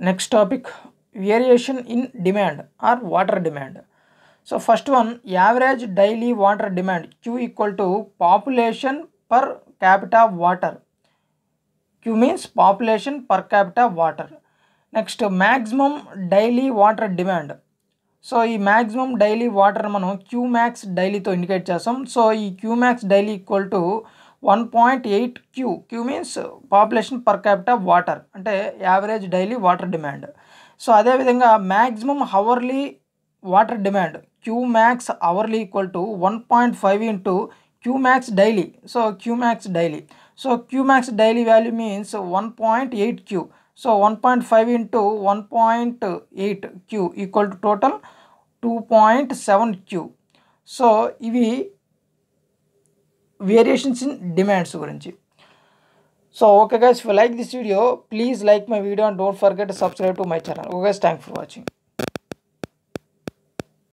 Next topic variation in demand or water demand so first one average daily water demand Q equal to population per capita water Q means population per capita water next maximum daily water demand so ఈ maximum daily water మనం Q max డైలీతో indicate చేస్తాం so ఈ Q max daily equal to one point eight Q Q means population per capital water అంటే average daily water demand so అదేవిధంగా maximum hourly water demand Q max hourly equal to one point five into Q max daily so Q max daily so Q max daily value means one point eight Q so one point five into one point eight Q equal to total two point seven Q so ఇవి variations in demands గురించి. So okay guys like this video please like my video and don't forget subscribe to my channel okay guys thank for watching